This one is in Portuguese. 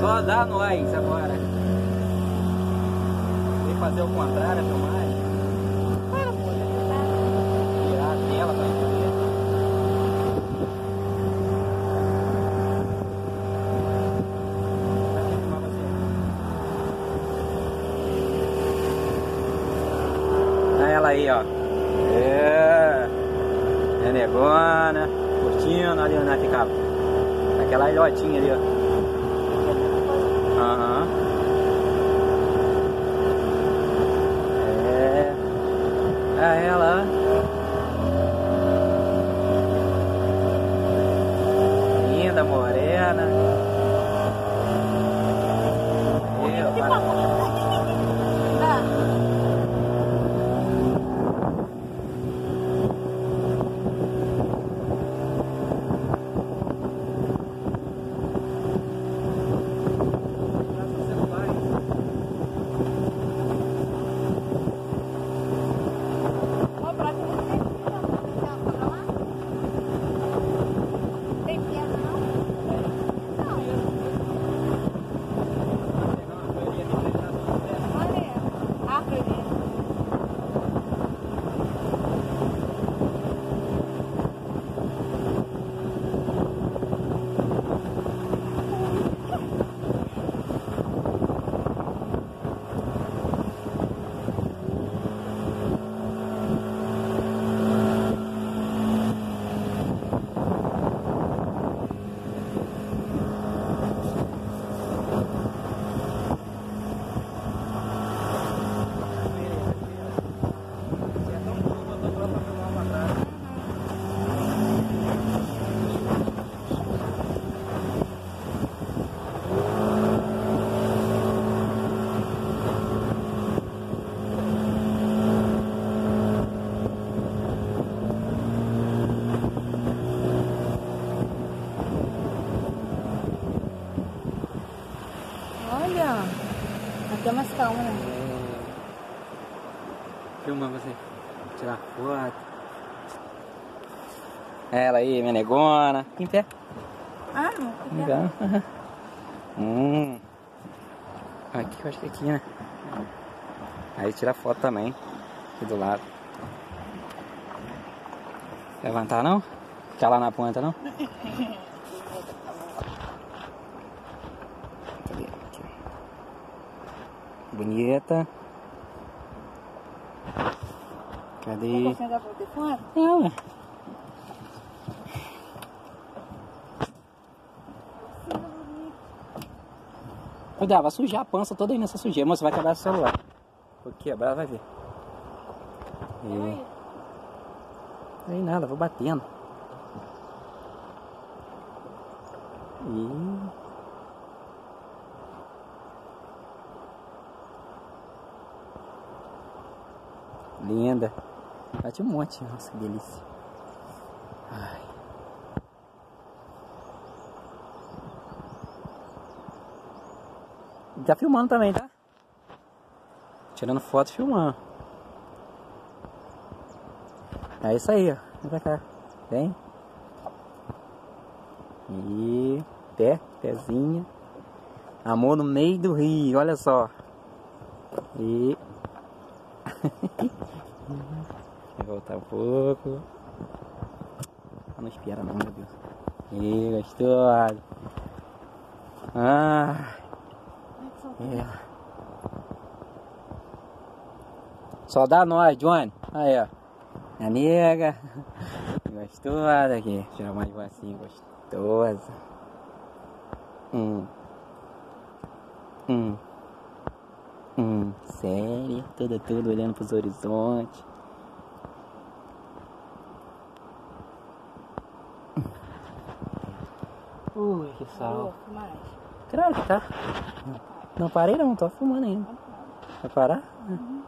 Só dá nós agora. Tem que fazer o contrário, é a filmagem. Virar a tela pra entender. Olha ela aí, ó. É. É negona. Curtindo ali ela ficava. Aquela ilhotinha ali, ó. Aham. É. Ah, ela. Linda, morena. Aí, ó, para- Tá. Ó, pra cá, não tem piada, não tem piada pra lá? Tem piada, não? Não. Olha, árvore dele. Olha, aqui é né? Filma você. Tirar foto. Ela aí, minha negona. Em pé. Ah, não. aqui é- Legal. hum. Aqui, eu acho que é aqui, né? Aí tira foto também. Aqui do lado. Levantar não? Ficar lá na ponta não? Cadê? Aqui. Bonita. Cadê? Não pra fora? Não. Cuidado, vai sujar a pança toda aí nessa sujeira. Moça, vai quebrar o celular. Vou quebrar, vai ver. E... Não tem nada, vou batendo. E... Linda. Bate um monte. Nossa, que delícia. Ai. Tá filmando também, tá? Tirando foto filmando. É isso aí, ó. Vem pra cá. Vem. E pé, pezinha. Amor no meio do rio, olha só. E. Vou voltar um pouco. Não espera não, meu Deus. E gostoso. Ah, é. Só dá nós, Johnny. Aí, ó. Minha nega. Gostosa aqui. Tirar mais vozinha gostosa. Hum. Hum. Sério. Toda, toda olhando pros horizontes. Ui, que sal. Claro que tá. Não parei não, tô filmando ainda. Vai parar? Uhum.